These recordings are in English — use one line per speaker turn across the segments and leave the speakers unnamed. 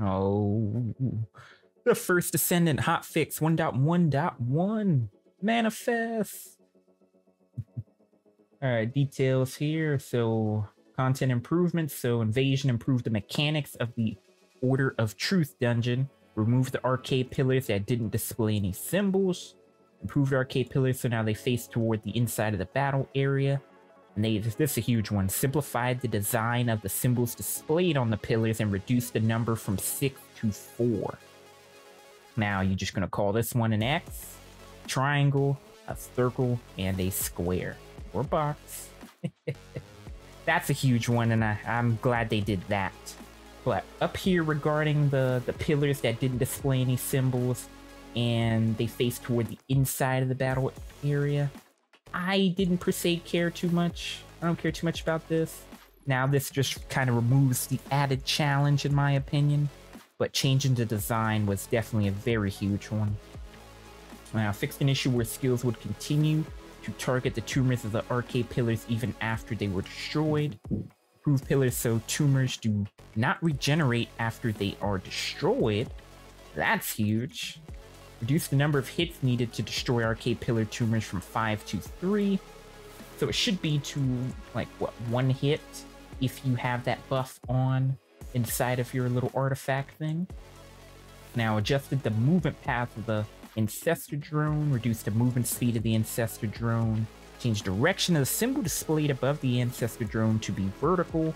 Oh, the first descendant hotfix 1.1.1 manifest. All right, details here. So, content improvements. So, Invasion improved the mechanics of the Order of Truth dungeon, removed the arcade pillars that didn't display any symbols, improved arcade pillars so now they face toward the inside of the battle area. This is a huge one, simplified the design of the symbols displayed on the pillars and reduced the number from 6 to 4. Now you're just going to call this one an X, triangle, a circle, and a square, or box. That's a huge one, and I, I'm glad they did that. But up here regarding the, the pillars that didn't display any symbols, and they face toward the inside of the battle area, I didn't per se care too much. I don't care too much about this. Now this just kind of removes the added challenge in my opinion, but changing the design was definitely a very huge one. Now, fixed an issue where skills would continue to target the tumors of the arcade pillars even after they were destroyed. Improved pillars so tumors do not regenerate after they are destroyed. That's huge. Reduce the number of hits needed to destroy arcade pillar tumors from 5 to 3. So it should be to, like, what, one hit if you have that buff on inside of your little artifact thing. Now adjusted the movement path of the Ancestor drone, reduced the movement speed of the Ancestor drone, changed direction of the symbol displayed above the Ancestor drone to be vertical,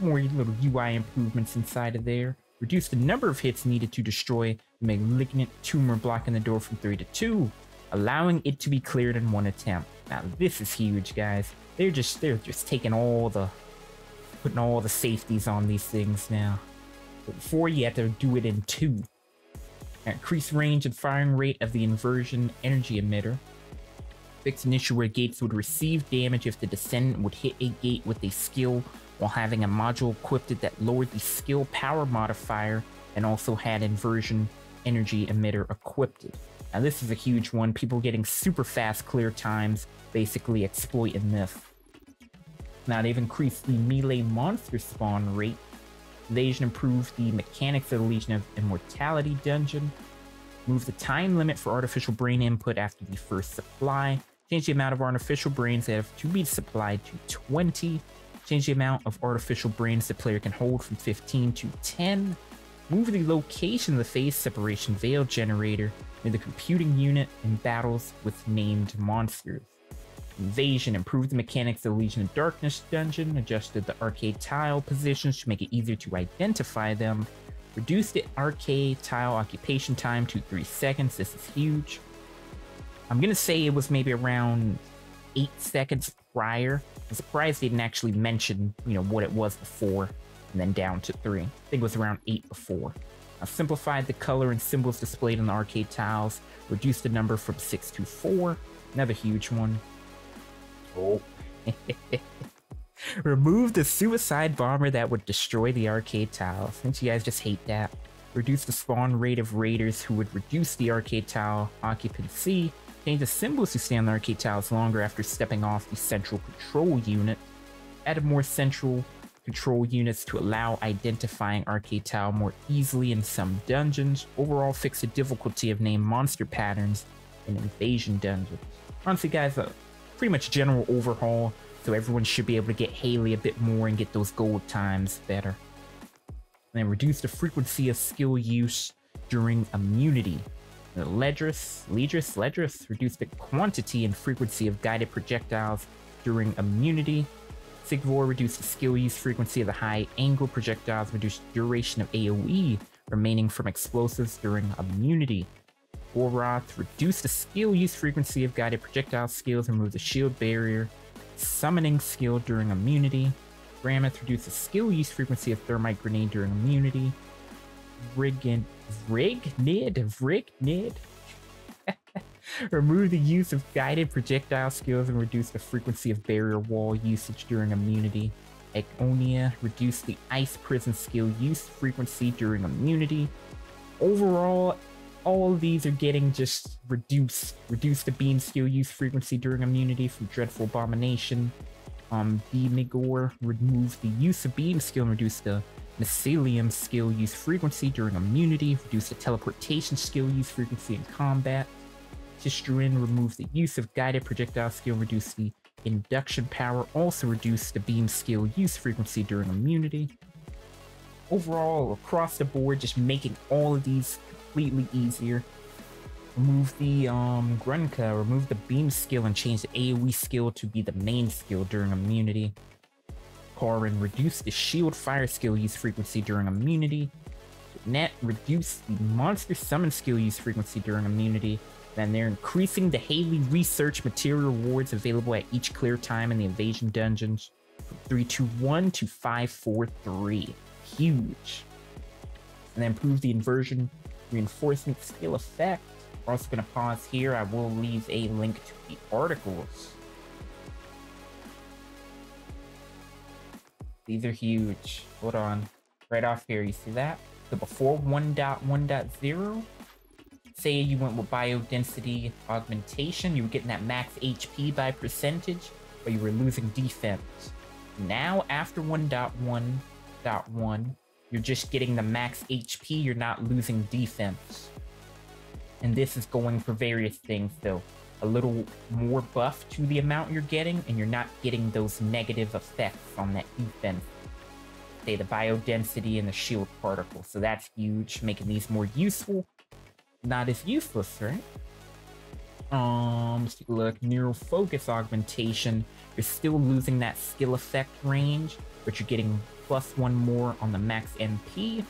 more little UI improvements inside of there, reduced the number of hits needed to destroy malignant tumor blocking the door from 3 to 2, allowing it to be cleared in one attempt. Now this is huge, guys. They're just they're just taking all the putting all the safeties on these things now. But before you have to do it in two. Increase range and firing rate of the inversion energy emitter. Fix an issue where gates would receive damage if the descendant would hit a gate with a skill while having a module equipped that lowered the skill power modifier and also had inversion energy emitter equipped. Now this is a huge one. People getting super fast clear times, basically exploiting this. Now they've increased the melee monster spawn rate Legion improved the mechanics of the Legion of Immortality dungeon, moved the time limit for artificial brain input after the first supply, changed the amount of artificial brains that have to be supplied to 20, changed the amount of artificial brains the player can hold from 15 to 10, moved the location of the phase separation veil generator in the computing unit in battles with named monsters. Invasion improved the mechanics of the Legion of Darkness dungeon, adjusted the arcade tile positions to make it easier to identify them, reduced the arcade tile occupation time to 3 seconds, this is huge. I'm gonna say it was maybe around 8 seconds prior. I'm surprised they didn't actually mention, you know, what it was before, and then down to 3. I think it was around 8 before. I simplified the color and symbols displayed on the arcade tiles, reduced the number from 6 to 4, another huge one. Oh. Remove the suicide bomber that would destroy the arcade tile. Since you guys just hate that. Reduce the spawn rate of raiders who would reduce the arcade tile occupancy. Change the symbols to stay on the arcade tiles longer after stepping off the central control unit. Added more central control units to allow identifying arcade tile more easily in some dungeons. Overall, fix the difficulty of named monster patterns in invasion dungeons. Honestly, guys, a pretty much general overhaul, so everyone should be able to get Hailey a bit more and get those gold times better. And then reduce the frequency of skill use during immunity. The Ledris, Ledris, Ledris, reduce the quantity and frequency of guided projectiles during immunity. Sigvor reduce the skill use frequency of the high angle projectiles, reduce duration of AoE remaining from explosives during immunity. Goroth, reduce the skill use frequency of guided projectile skills, remove the shield barrier, summoning skill during immunity. Grammath, reduce the skill use frequency of thermite grenade during immunity. Riggin, Vrignid, Vrignid. Remove the use of guided projectile skills and reduce the frequency of barrier wall usage during immunity. Econia, reduce the ice prison skill use frequency during immunity. Overall, all of these are getting just reduced. Reduce the beam skill use frequency during immunity from Dreadful Abomination. Um, Beamigor remove the use of beam skill and reduce the Mycelium skill use frequency during immunity, reduce the teleportation skill use frequency in combat. Tistruin remove the use of guided projectile skill, reduce the induction power, also reduce the beam skill use frequency during immunity. Overall, across the board, just making all of these completely easier. Remove the um, Grunka, remove the beam skill and change the AoE skill to be the main skill during immunity. Karin, reduce the shield fire skill use frequency during immunity. Net, reduce the monster summon skill use frequency during immunity. Then they're increasing the Hailey research material rewards available at each clear time in the invasion dungeons from 321 to 543. Huge. And then improve the inversion reinforcement skill effect. We're also going to pause here. I will leave a link to the articles. These are huge. Hold on. Right off here, you see that? So before 1.1.0, say you went with biodensity augmentation, you were getting that max HP by percentage, but you were losing defense. Now, after 1.1.1, you're just getting the max HP, you're not losing defense. And this is going for various things, though. A little more buff to the amount you're getting, and you're not getting those negative effects on that defense. Say the biodensity and the shield particle. So that's huge, making these more useful. Not as useless, right? Um, let's take a look. Neural focus augmentation. You're still losing that skill effect range, but you're getting plus one more on the max MP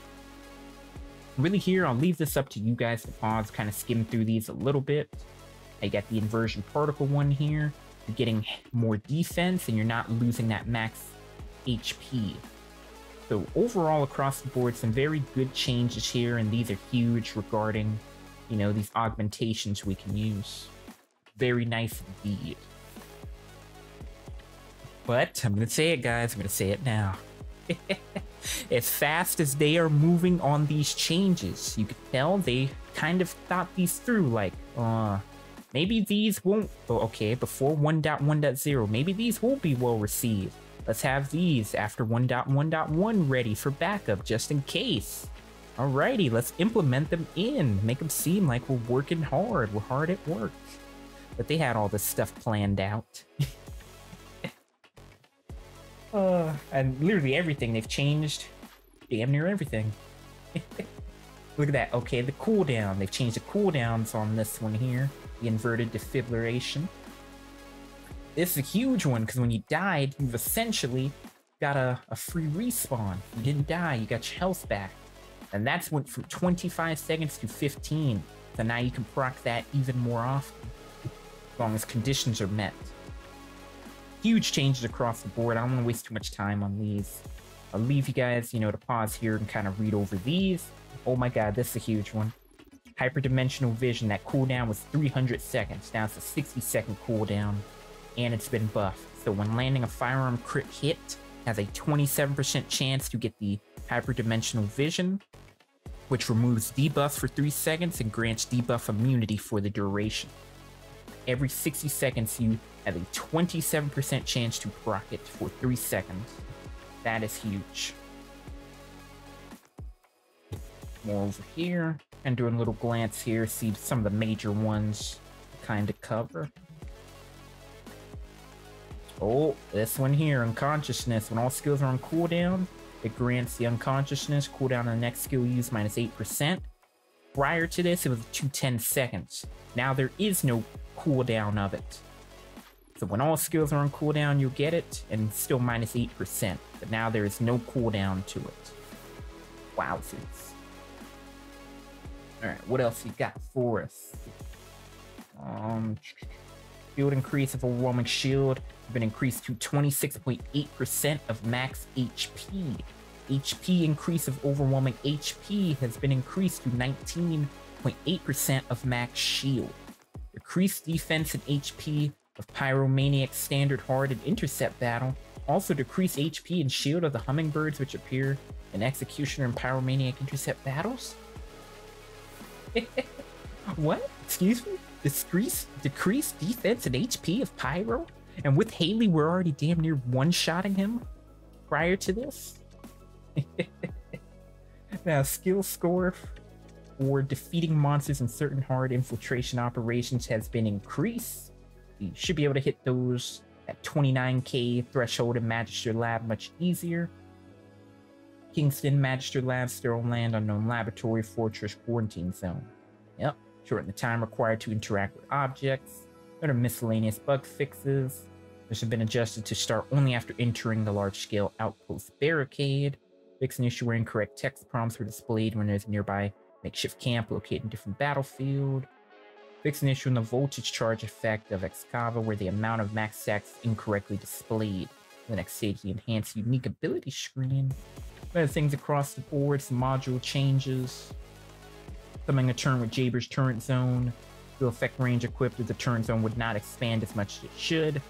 really here, I'll leave this up to you guys to pause, kind of skim through these a little bit. I got the inversion particle one here. You're getting more defense and you're not losing that max HP. So overall across the board, some very good changes here, and these are huge regarding, you know, these augmentations we can use. Very nice indeed. But I'm gonna say it, guys. I'm gonna say it now. as fast as they are moving on these changes. You can tell they kind of thought these through, like, uh, maybe these won't, oh, okay, before 1.1.0, maybe these won't be well received. Let's have these after 1.1.1 ready for backup, just in case. Alrighty, let's implement them in, make them seem like we're working hard, we're hard at work. But they had all this stuff planned out. Uh, and literally everything they've changed, damn near everything. Look at that. Okay, the cooldown. They've changed the cooldowns on this one here. The inverted defibrillation. This is a huge one because when you died, you've essentially got a, a free respawn. You didn't die, you got your health back. And that's went from 25 seconds to 15. So now you can proc that even more often, as long as conditions are met huge changes across the board. I don't want to waste too much time on these. I'll leave you guys, you know, to pause here and kind of read over these. Oh my god, this is a huge one. Hyperdimensional vision, that cooldown was 300 seconds. Now it's a 60 second cooldown, and it's been buffed. So when landing a firearm crit hit, has a 27% chance to get the hyperdimensional vision, which removes debuffs for 3 seconds and grants debuff immunity for the duration. Every 60 seconds, you have a 27% chance to proc it for 3 seconds. That is huge. More over here. And doing a little glance here, see some of the major ones kind of cover. Oh, this one here, unconsciousness. When all skills are on cooldown, it grants the unconsciousness cooldown on the next skill used minus 8%. Prior to this, it was 210 seconds. Now there is no cooldown of it. So when all skills are on cooldown, you'll get it, and still minus 8%. But now there is no cooldown to it. Wowzers. Alright, what else you got for us? Um, shield increase of overwhelming shield has been increased to 26.8% of max HP. HP increase of overwhelming HP has been increased to 19.8% of max shield. Decreased defense and HP of Pyromaniac Standard Hard and Intercept Battle. Also decrease HP and shield of the Hummingbirds which appear in Executioner and Pyromaniac Intercept battles? what? Excuse me? Decrease, decrease defense and HP of Pyro? And with Hailey, we're already damn near one-shotting him prior to this? now, skill score for defeating monsters in certain hard infiltration operations has been increased. You should be able to hit those at 29k threshold in Magister Lab much easier. Kingston, Magister Lab, Sterile Land, Unknown Laboratory, Fortress, Quarantine Zone. Yep, shorten the time required to interact with objects. There are miscellaneous bug fixes. This has been adjusted to start only after entering the large-scale outpost barricade. Fix an issue where incorrect text prompts were displayed when there's a nearby makeshift camp located in a different battlefield. Fix an issue in the voltage charge effect of Excava where the amount of max stacks incorrectly displayed. In The next stage, the enhanced unique ability screen. Other things across the board, some module changes. Something a turn with Jayber's turret zone. The effect range equipped with the turret zone would not expand as much as it should.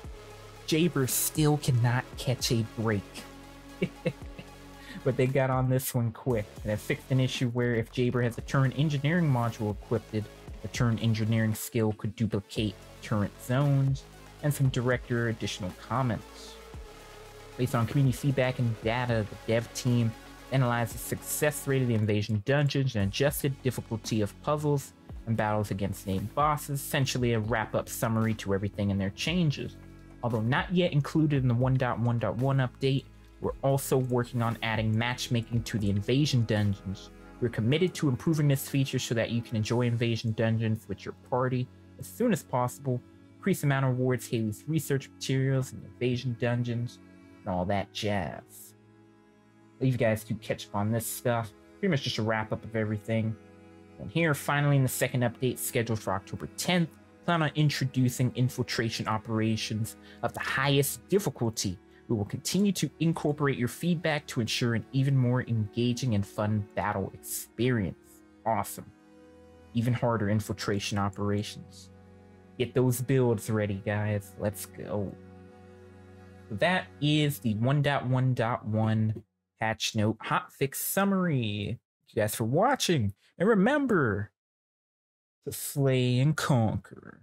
Jayber still cannot catch a break. but they got on this one quick. And have fixed an issue where if Jayber has a turn engineering module equipped, the turn engineering skill could duplicate turret zones, and some director additional comments. Based on community feedback and data, the dev team analyzed the success rate of the invasion dungeons and adjusted difficulty of puzzles and battles against named bosses, essentially a wrap-up summary to everything and their changes. Although not yet included in the 1.1.1 update, we're also working on adding matchmaking to the invasion dungeons. We're committed to improving this feature so that you can enjoy invasion dungeons with your party as soon as possible, increase amount of rewards, Hailey's research materials, and invasion dungeons, and all that jazz. Leave you guys to catch up on this stuff. Pretty much just a wrap up of everything. And here, finally, in the second update scheduled for October 10th, plan on introducing infiltration operations of the highest difficulty we will continue to incorporate your feedback to ensure an even more engaging and fun battle experience. Awesome. Even harder infiltration operations. Get those builds ready, guys. Let's go. That is the 1.1.1 patch note hotfix summary. Thank you guys for watching. And remember to slay and conquer.